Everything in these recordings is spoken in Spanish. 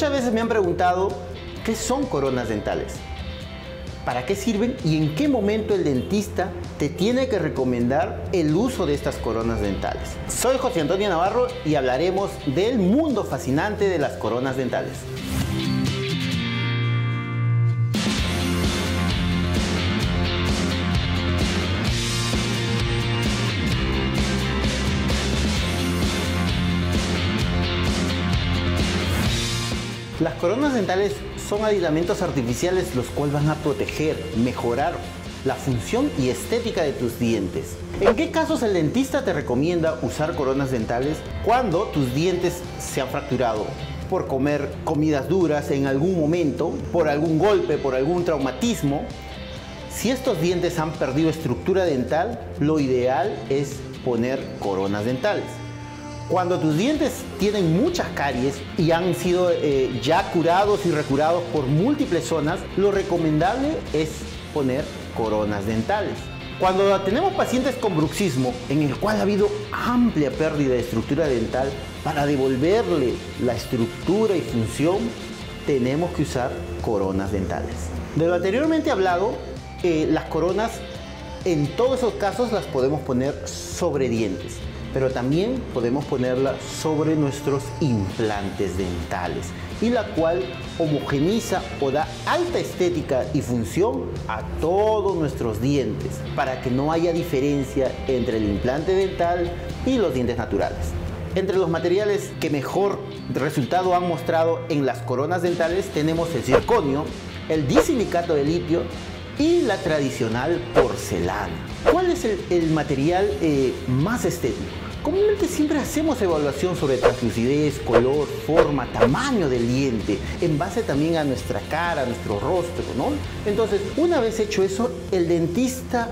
Muchas veces me han preguntado qué son coronas dentales, para qué sirven y en qué momento el dentista te tiene que recomendar el uso de estas coronas dentales. Soy José Antonio Navarro y hablaremos del mundo fascinante de las coronas dentales. Las coronas dentales son aditamentos artificiales los cuales van a proteger, mejorar la función y estética de tus dientes. ¿En qué casos el dentista te recomienda usar coronas dentales? Cuando tus dientes se han fracturado por comer comidas duras en algún momento, por algún golpe, por algún traumatismo. Si estos dientes han perdido estructura dental, lo ideal es poner coronas dentales. Cuando tus dientes tienen muchas caries y han sido eh, ya curados y recurados por múltiples zonas, lo recomendable es poner coronas dentales. Cuando tenemos pacientes con bruxismo, en el cual ha habido amplia pérdida de estructura dental, para devolverle la estructura y función, tenemos que usar coronas dentales. De lo anteriormente hablado, eh, las coronas en todos esos casos las podemos poner sobre dientes pero también podemos ponerla sobre nuestros implantes dentales y la cual homogeniza o da alta estética y función a todos nuestros dientes para que no haya diferencia entre el implante dental y los dientes naturales. Entre los materiales que mejor resultado han mostrado en las coronas dentales tenemos el circonio, el disilicato de litio y la tradicional porcelana. ¿Cuál es el, material eh, más estético? Comúnmente siempre hacemos evaluación sobre translucidez, color, forma, tamaño del diente, en base también a nuestra cara, nuestro rostro, ¿no? Entonces, una vez hecho eso, el dentista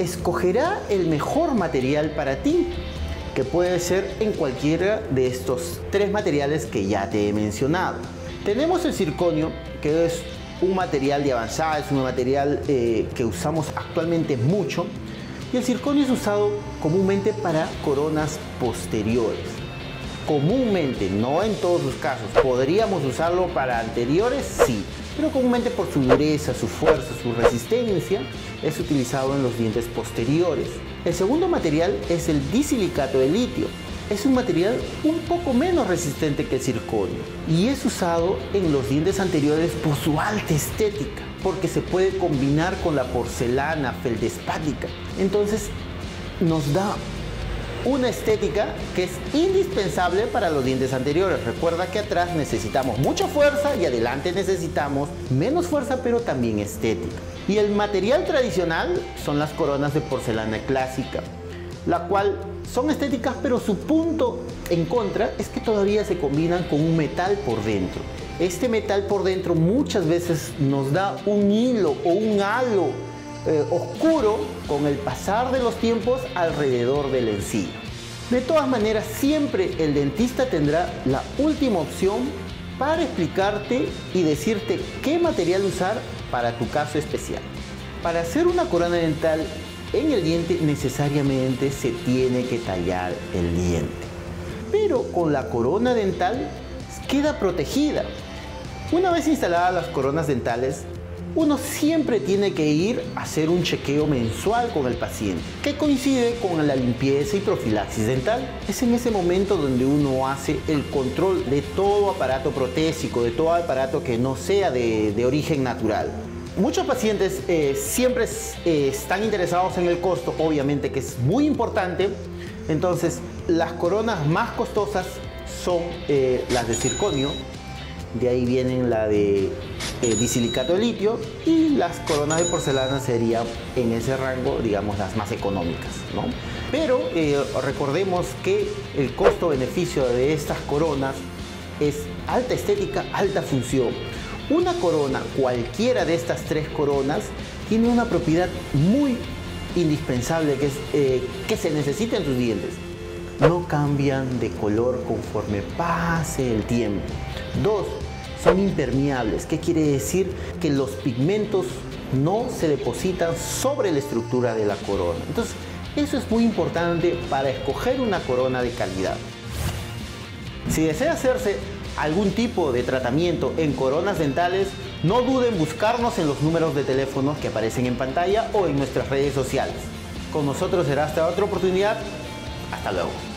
escogerá el mejor material para ti, que puede ser en cualquiera de estos tres materiales que ya te he mencionado. Tenemos el circonio, que es un material de avanzada, es un material eh, que usamos actualmente mucho y el circonio es usado comúnmente para coronas posteriores. Comúnmente, no en todos los casos, podríamos usarlo para anteriores, sí, pero comúnmente por su dureza, su fuerza, su resistencia, es utilizado en los dientes posteriores. El segundo material es el disilicato de litio. Es un material un poco menos resistente que el circonio y es usado en los dientes anteriores por su alta estética porque se puede combinar con la porcelana feldespática. Entonces nos da una estética que es indispensable para los dientes anteriores. Recuerda que atrás necesitamos mucha fuerza y adelante necesitamos menos fuerza pero también estética. Y el material tradicional son las coronas de porcelana clásica, la cual son estéticas pero su punto en contra es que todavía se combinan con un metal por dentro este metal por dentro muchas veces nos da un hilo o un halo eh, oscuro con el pasar de los tiempos alrededor del encino. De todas maneras, siempre el dentista tendrá la última opción para explicarte y decirte qué material usar para tu caso especial. Para hacer una corona dental en el diente necesariamente se tiene que tallar el diente. Pero con la corona dental queda protegida una vez instaladas las coronas dentales, uno siempre tiene que ir a hacer un chequeo mensual con el paciente, que coincide con la limpieza y profilaxis dental. Es en ese momento donde uno hace el control de todo aparato protésico, de todo aparato que no sea de, origen natural. Muchos pacientes eh, siempre eh, están interesados en el costo, obviamente que es muy importante. Entonces, las coronas más costosas son eh, las de circonio, de ahí vienen la de disilicato de litio y las coronas de porcelana serían en ese rango, digamos, las más económicas. Pero recordemos que el costo-beneficio de estas coronas es alta estética, alta función. Una corona, cualquiera de estas tres coronas, tiene una propiedad muy indispensable que, es, eh, que se necesita en tus dientes. No cambian de color conforme pase el tiempo. Dos, son impermeables. ¿Qué quiere decir? Que los pigmentos no se depositan sobre la estructura de la corona. Entonces, eso es muy importante para escoger una corona de calidad. Si desea hacerse algún tipo de tratamiento en coronas dentales, no duden en buscarnos en los números de teléfono que aparecen en pantalla o en nuestras redes sociales. Con nosotros será hasta otra oportunidad. Hasta luego.